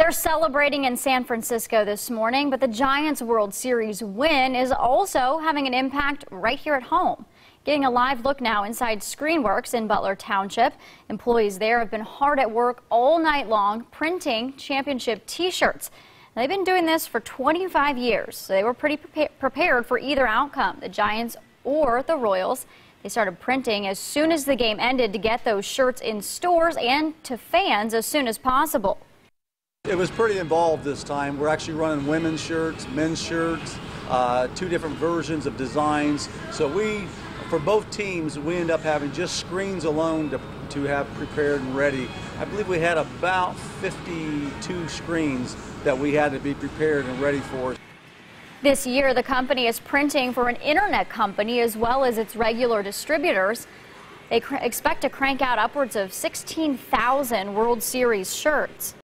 They're celebrating in San Francisco this morning, but the Giants World Series win is also having an impact right here at home. Getting a live look now inside Screenworks in Butler Township. Employees there have been hard at work all night long printing championship t-shirts. They've been doing this for 25 years, so they were pretty prepa prepared for either outcome, the Giants or the Royals. They started printing as soon as the game ended to get those shirts in stores and to fans as soon as possible. It was pretty involved this time. We're actually running women's shirts, men's shirts, uh, two different versions of designs. So we, for both teams, we end up having just screens alone to, to have prepared and ready. I believe we had about 52 screens that we had to be prepared and ready for. This year, the company is printing for an internet company as well as its regular distributors. They expect to crank out upwards of 16,000 World Series shirts.